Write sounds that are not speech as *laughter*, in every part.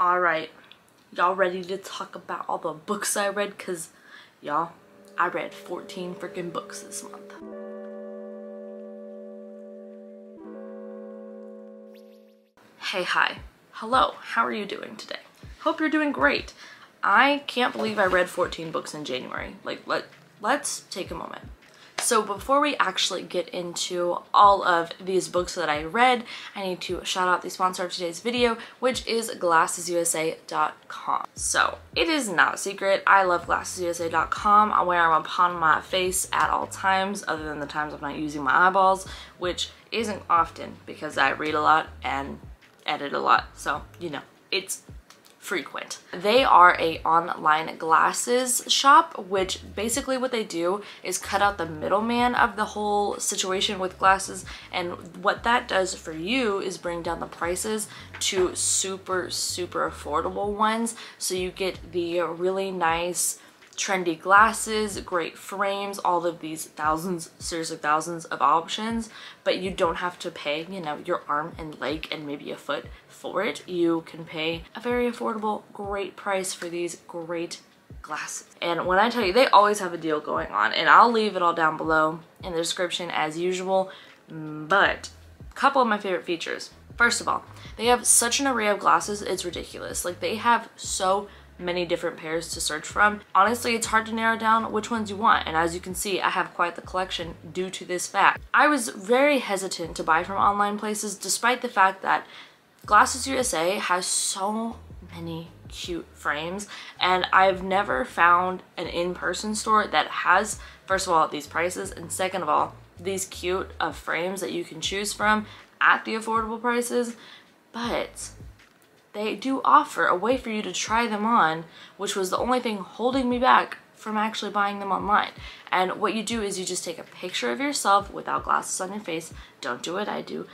Alright, y'all ready to talk about all the books I read? Cause y'all, I read 14 freaking books this month. Hey, hi. Hello, how are you doing today? Hope you're doing great. I can't believe I read 14 books in January. Like, let, let's take a moment. So before we actually get into all of these books that I read, I need to shout out the sponsor of today's video, which is glassesusa.com. So it is not a secret, I love glassesusa.com. I wear them upon my face at all times, other than the times I'm not using my eyeballs, which isn't often because I read a lot and edit a lot. So, you know, it's frequent. They are a online glasses shop, which basically what they do is cut out the middleman of the whole situation with glasses. And what that does for you is bring down the prices to super, super affordable ones. So you get the really nice trendy glasses, great frames, all of these thousands, seriously thousands of options, but you don't have to pay, you know, your arm and leg and maybe a foot for it. You can pay a very affordable, great price for these great glasses. And when I tell you, they always have a deal going on and I'll leave it all down below in the description as usual, but a couple of my favorite features. First of all, they have such an array of glasses, it's ridiculous. Like they have so many different pairs to search from. Honestly, it's hard to narrow down which ones you want, and as you can see, I have quite the collection due to this fact. I was very hesitant to buy from online places despite the fact that Glasses USA has so many cute frames and I've never found an in-person store that has first of all these prices and second of all these cute uh, frames that you can choose from at the affordable prices but they do offer a way for you to try them on, which was the only thing holding me back from actually buying them online. And what you do is you just take a picture of yourself without glasses on your face. Don't do what I do.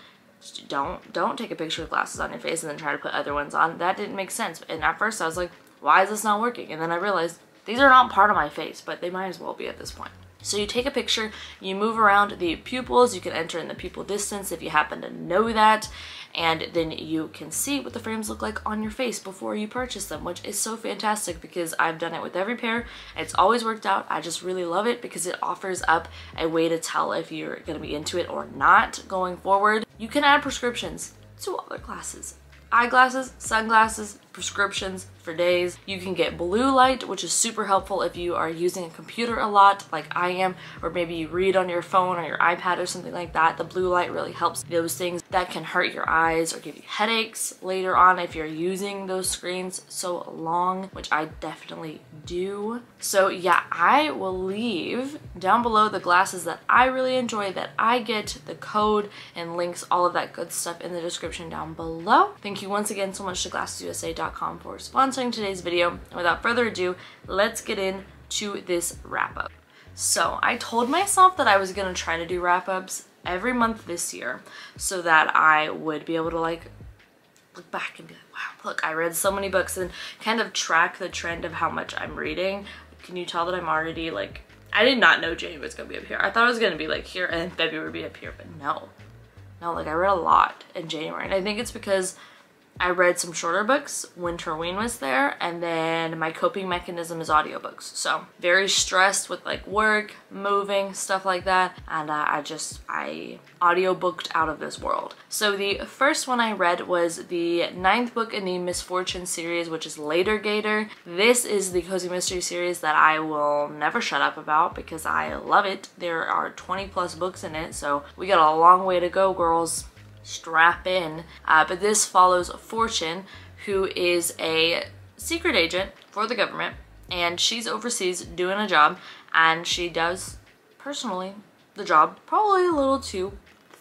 Don't don't take a picture with glasses on your face and then try to put other ones on. That didn't make sense. And at first I was like, why is this not working? And then I realized these are not part of my face, but they might as well be at this point. So you take a picture, you move around the pupils, you can enter in the pupil distance if you happen to know that, and then you can see what the frames look like on your face before you purchase them, which is so fantastic because I've done it with every pair. It's always worked out. I just really love it because it offers up a way to tell if you're gonna be into it or not going forward. You can add prescriptions to other classes eyeglasses, sunglasses, prescriptions for days. You can get blue light, which is super helpful if you are using a computer a lot like I am, or maybe you read on your phone or your iPad or something like that. The blue light really helps those things that can hurt your eyes or give you headaches later on if you're using those screens so long, which I definitely do. So yeah, I will leave down below the glasses that I really enjoy that I get, the code and links, all of that good stuff in the description down below. Thank you once again so much to glassesusa.com for sponsoring today's video. And without further ado, let's get into this wrap up. So I told myself that I was gonna try to do wrap ups every month this year so that I would be able to like look back and be like, wow, *sighs* look, I read so many books and kind of track the trend of how much I'm reading. Can you tell that I'm already like, I did not know January was gonna be up here. I thought it was gonna be like here and February would be up here, but no. No, like I read a lot in January and I think it's because I read some shorter books when Terween was there and then my coping mechanism is audiobooks. So very stressed with like work, moving, stuff like that. And uh, I just, I audiobooked out of this world. So the first one I read was the ninth book in the Miss Fortune series, which is Lator Gator. This is the Cozy Mystery series that I will never shut up about because I love it. There are 20 plus books in it, so we got a long way to go, girls strap in. Uh, but this follows Fortune, who is a secret agent for the government, and she's overseas doing a job, and she does, personally, the job probably a little too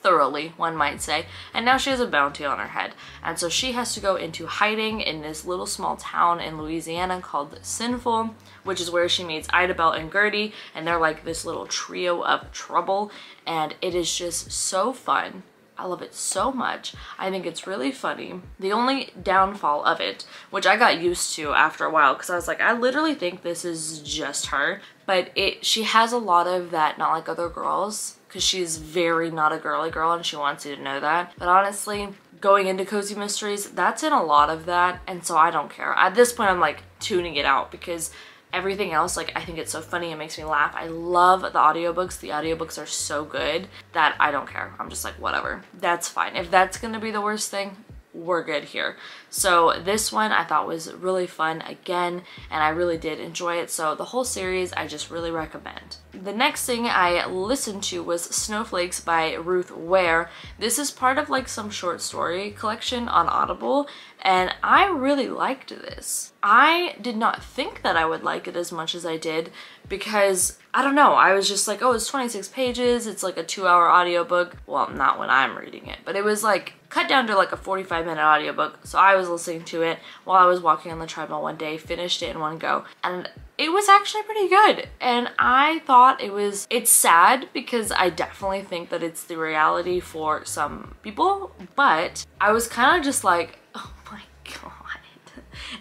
thoroughly, one might say. And now she has a bounty on her head. And so she has to go into hiding in this little small town in Louisiana called Sinful, which is where she meets Ida Belle and Gertie. And they're like this little trio of trouble. And it is just so fun. I love it so much. I think it's really funny. The only downfall of it, which I got used to after a while because I was like, I literally think this is just her. But it she has a lot of that not like other girls because she's very not a girly girl and she wants you to know that. But honestly, going into cozy mysteries, that's in a lot of that, and so I don't care. At this point, I'm like tuning it out because everything else, like I think it's so funny, it makes me laugh. I love the audiobooks. The audiobooks are so good that I don't care. I'm just like, whatever, that's fine. If that's gonna be the worst thing, we're good here. So this one I thought was really fun again, and I really did enjoy it. So the whole series I just really recommend. The next thing I listened to was Snowflakes by Ruth Ware. This is part of like some short story collection on Audible, and I really liked this. I did not think that I would like it as much as I did because I don't know, I was just like, oh, it's 26 pages, it's like a two hour audiobook. Well, not when I'm reading it, but it was like cut down to like a 45 minute audiobook. So I was listening to it while I was walking on the treadmill one day, finished it in one go, and it was actually pretty good. And I thought it was, it's sad because I definitely think that it's the reality for some people, but I was kind of just like, *laughs* oh my *laughs* god.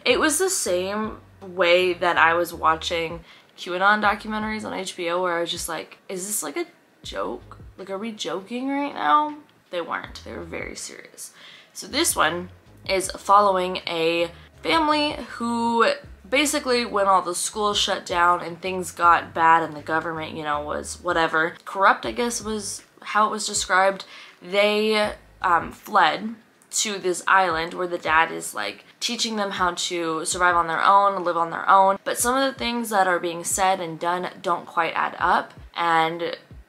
It was the same way that I was watching QAnon documentaries on HBO where I was just like, is this like a joke? Like, are we joking right now? They weren't. They were very serious. So this one is following a family who basically when all the schools shut down and things got bad and the government, you know, was whatever, corrupt I guess was how it was described, they um, fled to this island where the dad is like teaching them how to survive on their own, live on their own. But some of the things that are being said and done don't quite add up. And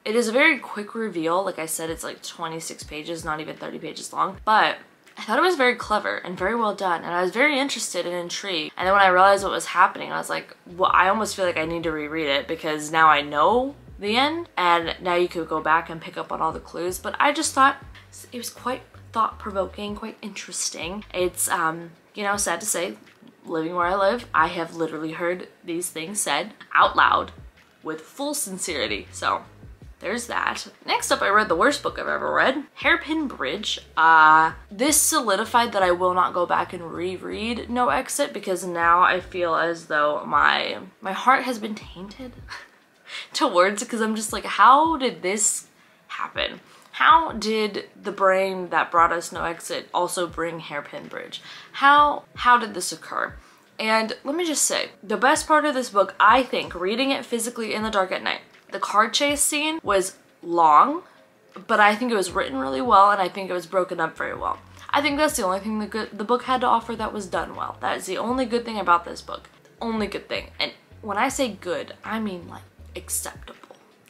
it is a very quick reveal. Like I said, it's like 26 pages, not even 30 pages long. But I thought it was very clever and very well done and I was very interested and intrigued. And then when I realized what was happening, I was like, well, I almost feel like I need to reread it because now I know the end and now you could go back and pick up on all the clues. But I just thought it was quite thought-provoking, quite interesting. It's, um, you know, sad to say, living where I live, I have literally heard these things said out loud with full sincerity. So there's that. Next up, I read the worst book I've ever read, Hairpin Bridge. Uh, this solidified that I will not go back and reread No Exit because now I feel as though my, my heart has been tainted *laughs* towards it. because I'm just like, how did this happen? How did the brain that brought us No Exit also bring Hairpin Bridge? How, how did this occur? And let me just say, the best part of this book, I think, reading it physically in the dark at night, the car chase scene was long, but I think it was written really well and I think it was broken up very well. I think that's the only thing the, good, the book had to offer that was done well. That is the only good thing about this book. Only good thing. And when I say good, I mean like acceptable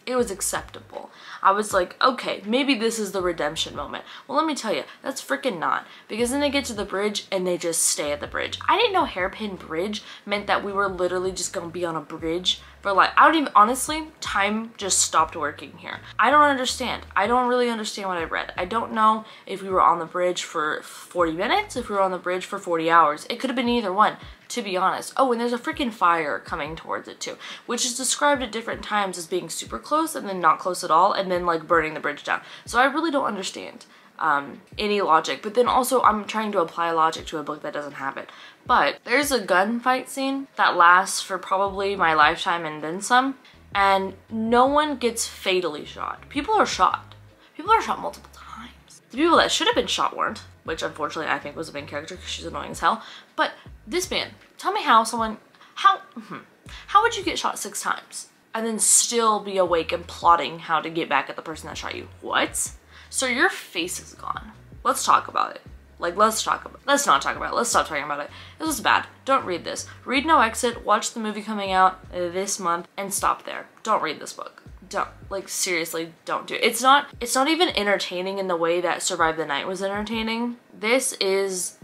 it was acceptable. I was like, okay, maybe this is the redemption moment. Well, let me tell you, that's freaking not. Because then they get to the bridge and they just stay at the bridge. I didn't know hairpin bridge meant that we were literally just gonna be on a bridge for like, I don't even, honestly, time just stopped working here. I don't understand. I don't really understand what I read. I don't know if we were on the bridge for 40 minutes, if we were on the bridge for 40 hours. It could have been either one to be honest. Oh, and there's a freaking fire coming towards it too, which is described at different times as being super close and then not close at all and then like burning the bridge down. So I really don't understand um, any logic, but then also I'm trying to apply logic to a book that doesn't have it. But there's a gunfight scene that lasts for probably my lifetime and then some, and no one gets fatally shot. People are shot. People are shot multiple times. The people that should have been shot weren't, which unfortunately I think was the main character because she's annoying as hell. But this man, tell me how someone, how, hmm, how would you get shot six times and then still be awake and plotting how to get back at the person that shot you? What? So your face is gone. Let's talk about it. Like, let's talk about Let's not talk about it. Let's stop talking about it. This was bad. Don't read this. Read No Exit, watch the movie coming out this month, and stop there. Don't read this book. Don't, like, seriously, don't do it. It's not, it's not even entertaining in the way that Survive the Night was entertaining. This is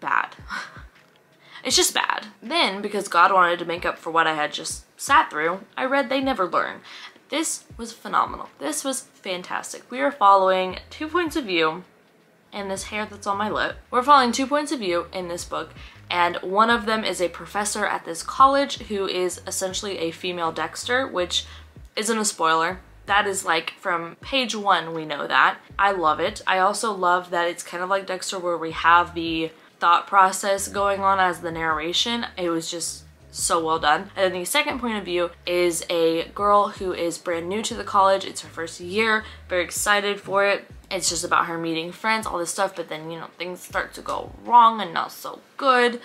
bad. *laughs* it's just bad. Then, because God wanted to make up for what I had just sat through, I read They Never Learn. This was phenomenal. This was fantastic. We are following two points of view and this hair that's on my lip. We're following two points of view in this book and one of them is a professor at this college who is essentially a female Dexter, which isn't a spoiler. That is like from page one, we know that. I love it. I also love that it's kind of like Dexter where we have the thought process going on as the narration. It was just so well done. And then the second point of view is a girl who is brand new to the college. It's her first year, very excited for it. It's just about her meeting friends, all this stuff, but then, you know, things start to go wrong and not so good.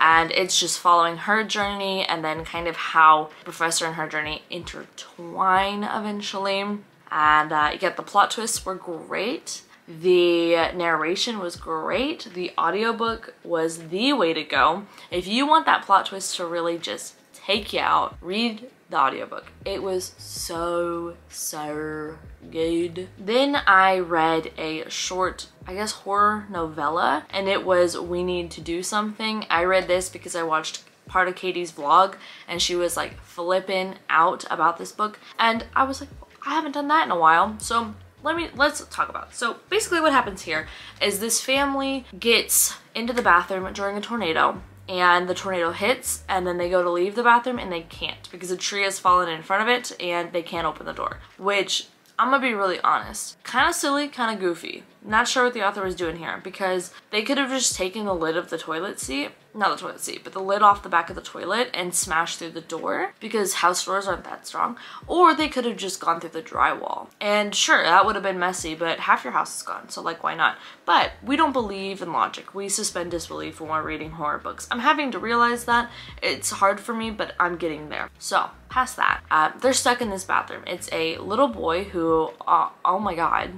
And it's just following her journey and then kind of how professor and her journey intertwine eventually. And uh, yeah, the plot twists were great. The narration was great. The audiobook was the way to go. If you want that plot twist to really just take you out, read the audiobook. It was so, so good. Then I read a short, I guess, horror novella, and it was We Need to Do Something. I read this because I watched part of Katie's vlog, and she was like flipping out about this book, and I was like, I haven't done that in a while, so let me let's talk about so basically what happens here is this family gets into the bathroom during a tornado and the tornado hits and then they go to leave the bathroom and they can't because a tree has fallen in front of it and they can't open the door. Which I'm gonna be really honest kind of silly kind of goofy. Not sure what the author was doing here because they could have just taken the lid of the toilet seat not the toilet seat, but the lid off the back of the toilet and smashed through the door because house doors aren't that strong. Or they could have just gone through the drywall. And sure, that would have been messy, but half your house is gone, so like why not? But we don't believe in logic. We suspend disbelief when we're reading horror books. I'm having to realize that. It's hard for me, but I'm getting there. So, past that, uh, they're stuck in this bathroom. It's a little boy who, uh, oh my god,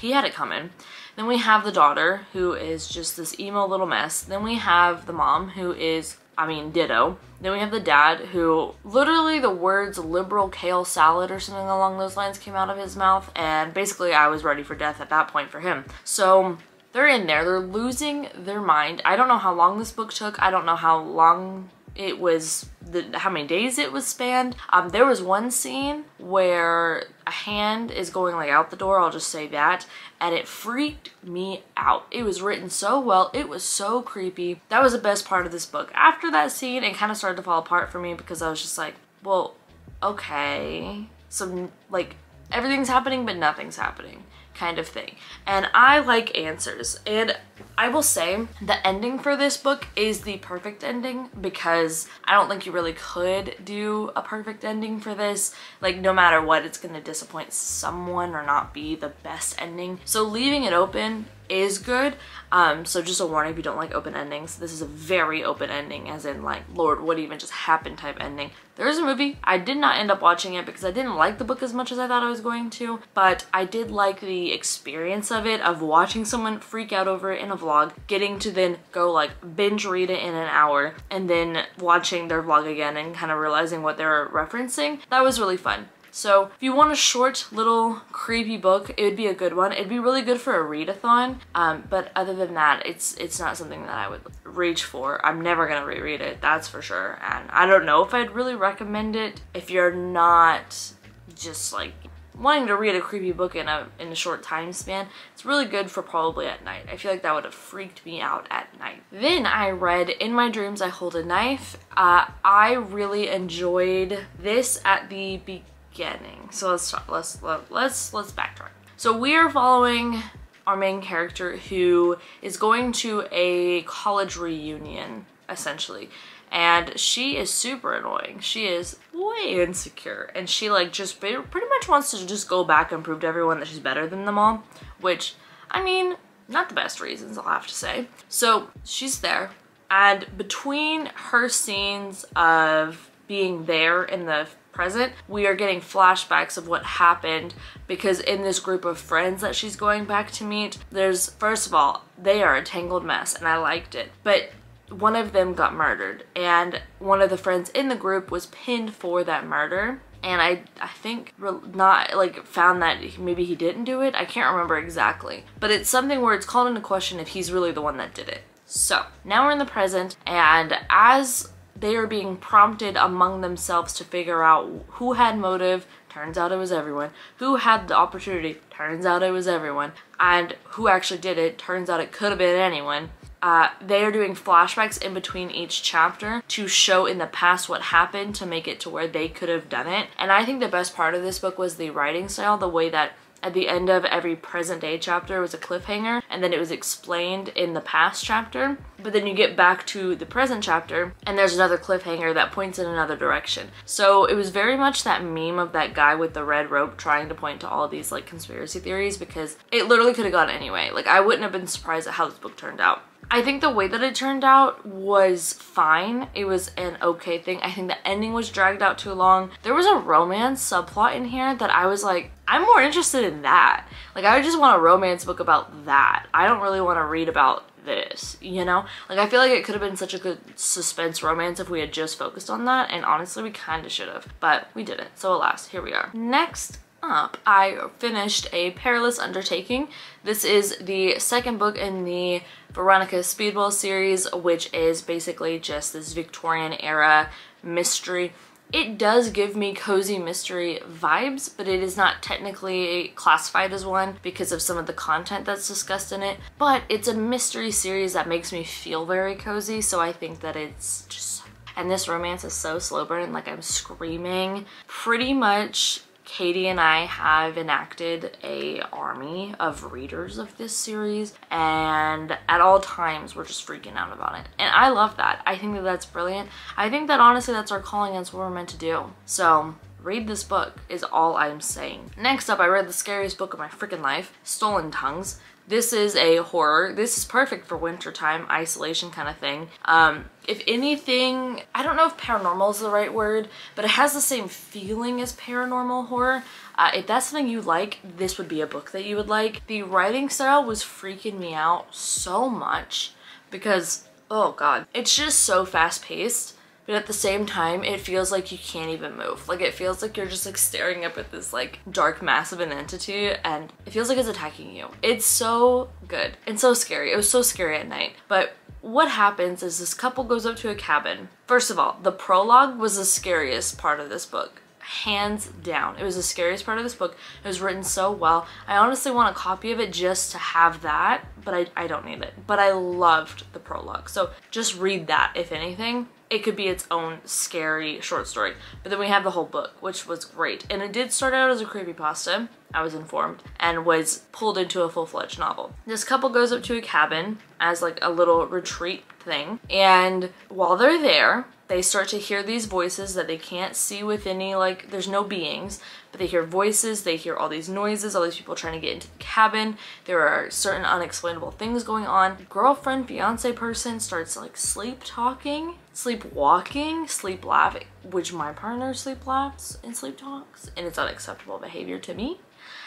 he had it coming. Then we have the daughter, who is just this emo little mess. Then we have the mom, who is, I mean, ditto. Then we have the dad, who literally the words liberal kale salad or something along those lines came out of his mouth. And basically, I was ready for death at that point for him. So they're in there. They're losing their mind. I don't know how long this book took. I don't know how long it was the how many days it was spanned. Um, there was one scene where a hand is going like out the door, I'll just say that, and it freaked me out. It was written so well, it was so creepy. That was the best part of this book. After that scene, it kind of started to fall apart for me because I was just like, well, okay. So like everything's happening but nothing's happening kind of thing. And I like answers. And I will say the ending for this book is the perfect ending because I don't think you really could do a perfect ending for this. Like no matter what, it's gonna disappoint someone or not be the best ending. So leaving it open is good. Um, so just a warning if you don't like open endings. This is a very open ending as in like, Lord, what even just happened type ending. There is a movie. I did not end up watching it because I didn't like the book as much as I thought I was going to, but I did like the experience of it, of watching someone freak out over it in vlog, getting to then go like binge read it in an hour, and then watching their vlog again and kind of realizing what they're referencing. That was really fun. So if you want a short little creepy book, it would be a good one. It'd be really good for a readathon. Um, but other than that, it's it's not something that I would reach for. I'm never gonna reread it, that's for sure. And I don't know if I'd really recommend it if you're not just like wanting to read a creepy book in a in a short time span, it's really good for probably at night. I feel like that would have freaked me out at night. Then I read In My Dreams I Hold a Knife. Uh, I really enjoyed this at the beginning. So let's let's let's let's backtrack. So we are following our main character who is going to a college reunion essentially and she is super annoying. She is way insecure and she like just pretty much wants to just go back and prove to everyone that she's better than them all, which I mean, not the best reasons I'll have to say. So she's there and between her scenes of being there in the present, we are getting flashbacks of what happened because in this group of friends that she's going back to meet, there's, first of all, they are a tangled mess and I liked it. But one of them got murdered and one of the friends in the group was pinned for that murder and I, I think not like found that maybe he didn't do it. I can't remember exactly, but it's something where it's called into question if he's really the one that did it. So now we're in the present and as they are being prompted among themselves to figure out who had motive, turns out it was everyone, who had the opportunity, turns out it was everyone, and who actually did it, turns out it could have been anyone. Uh, they are doing flashbacks in between each chapter to show in the past what happened to make it to where they could have done it. And I think the best part of this book was the writing style, the way that at the end of every present day chapter was a cliffhanger and then it was explained in the past chapter. But then you get back to the present chapter and there's another cliffhanger that points in another direction. So it was very much that meme of that guy with the red rope trying to point to all these like conspiracy theories because it literally could have gone anyway. Like I wouldn't have been surprised at how this book turned out. I think the way that it turned out was fine. It was an okay thing. I think the ending was dragged out too long. There was a romance subplot in here that I was like, I'm more interested in that. Like I just want a romance book about that. I don't really want to read about this, you know? Like I feel like it could have been such a good suspense romance if we had just focused on that and honestly we kind of should have, but we didn't. So alas, here we are. Next up, I finished A Perilous Undertaking. This is the second book in the Veronica Speedwell series, which is basically just this Victorian era mystery. It does give me cozy mystery vibes, but it is not technically classified as one because of some of the content that's discussed in it. But it's a mystery series that makes me feel very cozy, so I think that it's just... And this romance is so slow burn, like I'm screaming. Pretty much Katie and I have enacted a army of readers of this series and at all times we're just freaking out about it. And I love that. I think that that's brilliant. I think that honestly that's our calling. That's what we're meant to do. So read this book is all I'm saying. Next up, I read the scariest book of my freaking life, Stolen Tongues. This is a horror. This is perfect for wintertime, isolation kind of thing. Um, if anything, I don't know if paranormal is the right word, but it has the same feeling as paranormal horror. Uh, if that's something you like, this would be a book that you would like. The writing style was freaking me out so much because, oh god, it's just so fast paced but at the same time it feels like you can't even move like it feels like you're just like staring up at this like dark mass of an entity and it feels like it's attacking you it's so good and so scary it was so scary at night but what happens is this couple goes up to a cabin first of all the prologue was the scariest part of this book hands down. It was the scariest part of this book. It was written so well. I honestly want a copy of it just to have that, but I, I don't need it. But I loved the prologue. So just read that, if anything it could be its own scary short story. But then we have the whole book, which was great. And it did start out as a creepypasta, I was informed, and was pulled into a full-fledged novel. This couple goes up to a cabin as like a little retreat thing. And while they're there, they start to hear these voices that they can't see with any, like, there's no beings, but they hear voices, they hear all these noises, all these people trying to get into the cabin. There are certain unexplainable things going on. Girlfriend, fiance person starts like sleep talking, sleep walking, sleep laughing, which my partner sleep laughs and sleep talks, and it's unacceptable behavior to me,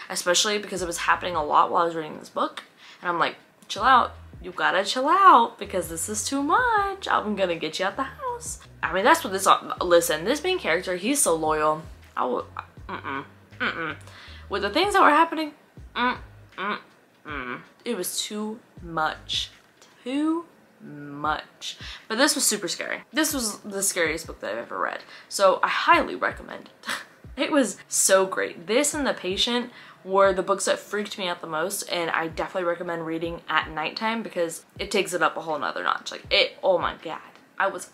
especially because it was happening a lot while I was reading this book. And I'm like, chill out, you gotta chill out because this is too much. I'm gonna get you out the house. I mean, that's what this, listen, this main character, he's so loyal. I would, mm-mm, mm-mm. With the things that were happening, mm, mm. It was too much. Too much. But this was super scary. This was the scariest book that I've ever read. So I highly recommend it. *laughs* it was so great. This and The Patient were the books that freaked me out the most and I definitely recommend reading at nighttime because it takes it up a whole nother notch. Like it, oh my god. I was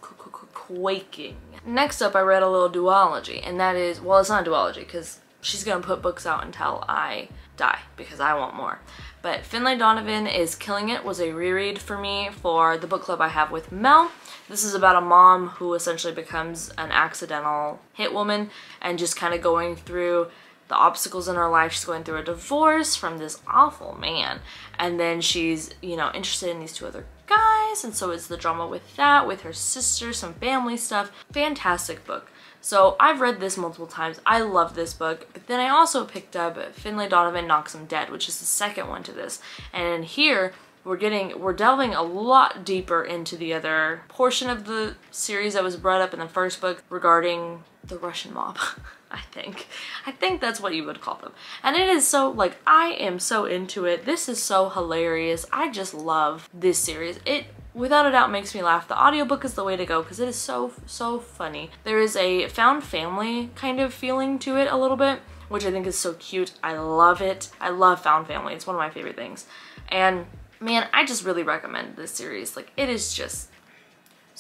quaking. Next up, I read a little duology, and that is, well, it's not a duology because she's gonna put books out until I die because I want more. But Finlay Donovan is Killing It was a reread for me for the book club I have with Mel. This is about a mom who essentially becomes an accidental hit woman and just kind of going through the obstacles in her life. She's going through a divorce from this awful man. And then she's, you know, interested in these two other guys. And so is the drama with that, with her sister, some family stuff. Fantastic book. So I've read this multiple times. I love this book. But then I also picked up Finlay Donovan Knocks 'Em Dead, which is the second one to this. And here, we're getting we're delving a lot deeper into the other portion of the series that was brought up in the first book regarding the Russian mob. *laughs* I think. I think that's what you would call them. And it is so, like, I am so into it. This is so hilarious. I just love this series. It without a doubt makes me laugh. The audiobook is the way to go because it is so, so funny. There is a found family kind of feeling to it a little bit, which I think is so cute. I love it. I love found family. It's one of my favorite things. And man, I just really recommend this series. Like it is just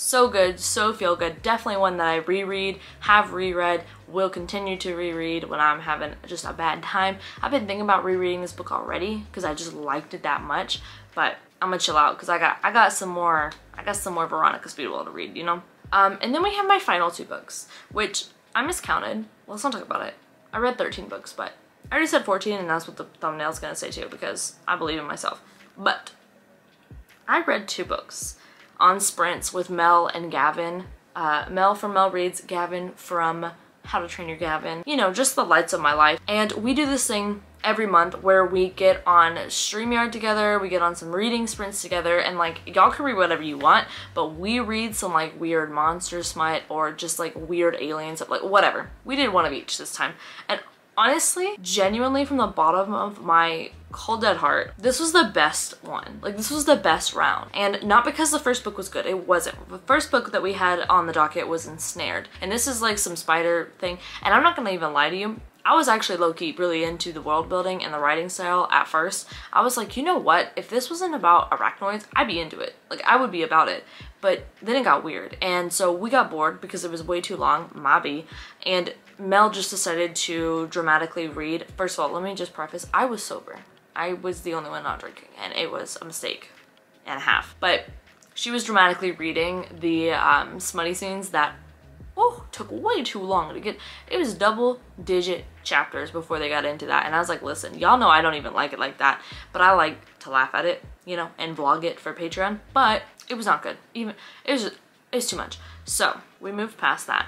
So good, so feel good. Definitely one that I reread, have reread, will continue to reread when I'm having just a bad time. I've been thinking about rereading this book already because I just liked it that much, but I'm gonna chill out because I got I got some more I got some more Veronica Speedwell to read, you know. Um, and then we have my final two books, which I miscounted. Let's not talk about it. I read 13 books, but I already said 14, and that's what the thumbnail's gonna say too because I believe in myself. But I read two books on sprints with Mel and Gavin. Uh, Mel from Mel Reads, Gavin from How to Train Your Gavin. You know, just the lights of my life. And we do this thing every month where we get on StreamYard together, we get on some reading sprints together, and like y'all can read whatever you want, but we read some like weird monster smut or just like weird aliens, like whatever. We did one of each this time. And honestly, genuinely from the bottom of my cold dead heart, this was the best one. Like this was the best round. And not because the first book was good, it wasn't. The first book that we had on the docket was Ensnared. And this is like some spider thing. And I'm not gonna even lie to you, I was actually low-key really into the world building and the writing style at first. I was like, you know what? If this wasn't about arachnoids, I'd be into it. Like, I would be about it. But then it got weird. And so we got bored because it was way too long, Mobby. And Mel just decided to dramatically read. First of all, let me just preface, I was sober. I was the only one not drinking and it was a mistake and a half. But she was dramatically reading the um, smutty scenes that oh, took way too long to get. It was double digit chapters before they got into that. And I was like, listen, y'all know I don't even like it like that, but I like to laugh at it, you know, and vlog it for Patreon. But it was not good. Even, it was, just, it was too much. So we moved past that.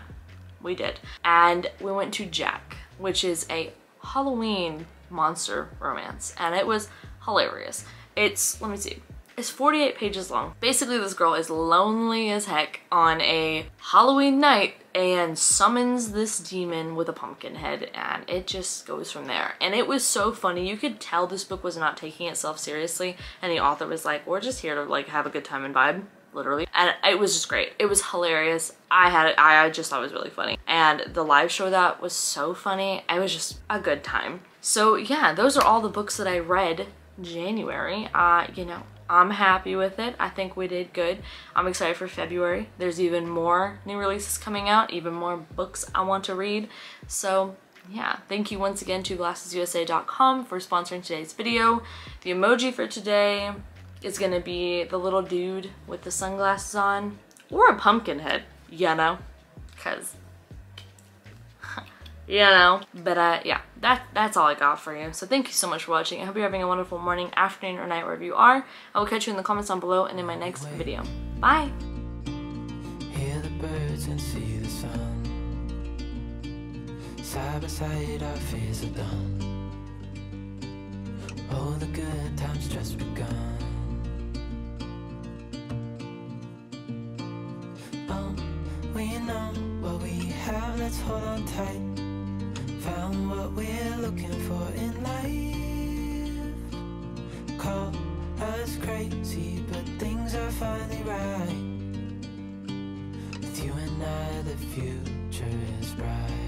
We did. And we went to Jack, which is a Halloween monster romance. And it was hilarious. It's, let me see, it's 48 pages long. Basically, this girl is lonely as heck on a Halloween night and summons this demon with a pumpkin head and it just goes from there. And it was so funny. You could tell this book was not taking itself seriously and the author was like, we're just here to like have a good time and vibe literally and it was just great it was hilarious i had it i just thought it was really funny and the live show that was so funny it was just a good time so yeah those are all the books that i read january uh you know I'm happy with it. I think we did good. I'm excited for February. There's even more new releases coming out, even more books I want to read. So yeah, thank you once again to glassesusa.com for sponsoring today's video. The emoji for today is gonna be the little dude with the sunglasses on or a pumpkin head, you know, because *laughs* you know. But uh, yeah, that that's all I got for you. So thank you so much for watching. I hope you're having a wonderful morning, afternoon, or night wherever you are. I will catch you in the comments down below and in my next video. Bye! Hear the birds and see the sun. Side by side our fears are done. All the good times just begun. Hold on tight found what we're looking for in life. Call us crazy, but things are finally right. With you and I, the future.